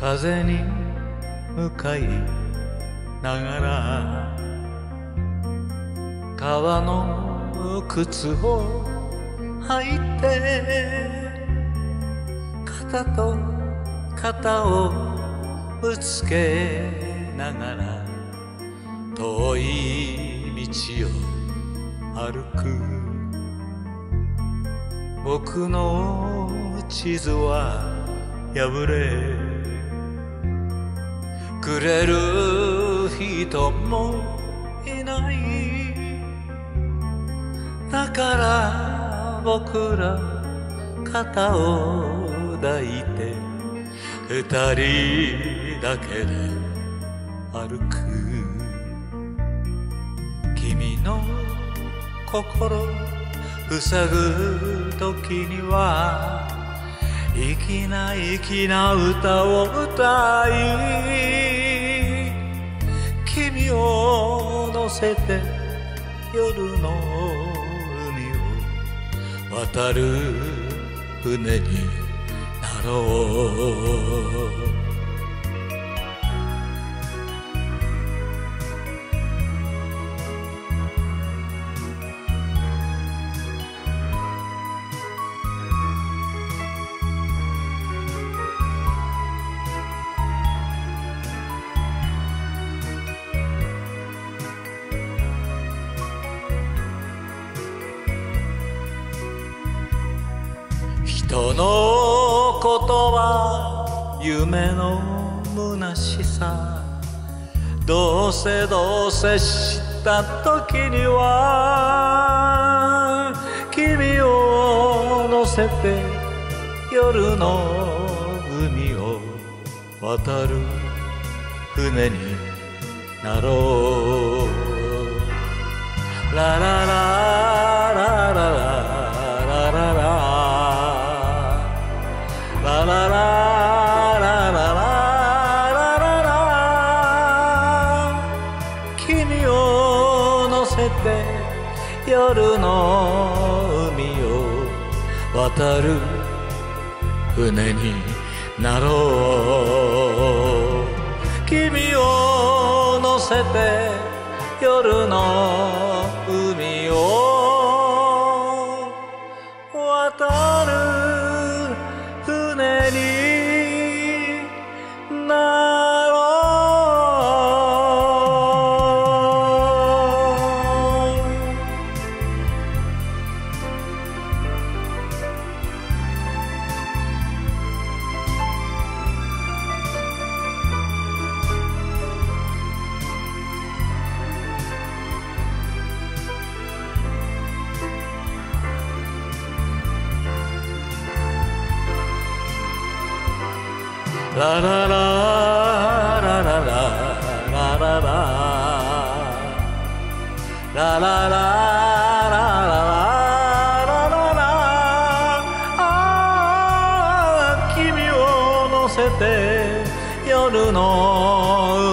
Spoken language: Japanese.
風に向かいながら川の靴を履いて肩と肩をぶつけながら遠い道を歩く。僕の地図は破れくれる人もいない。だから僕ら肩を抱いて二人だけで歩く。君の心塞ぐ時には粋な粋な歌を歌い君を乗せて夜の海を渡る船になろう。人のことは夢の虚しさ。どうせどうせ知った時には君を乗せて夜の海を渡る船になろう。ラララ。君を乗せて夜の海を渡る。船になろう。君を乗せて夜の海ララララララララララララせて夜の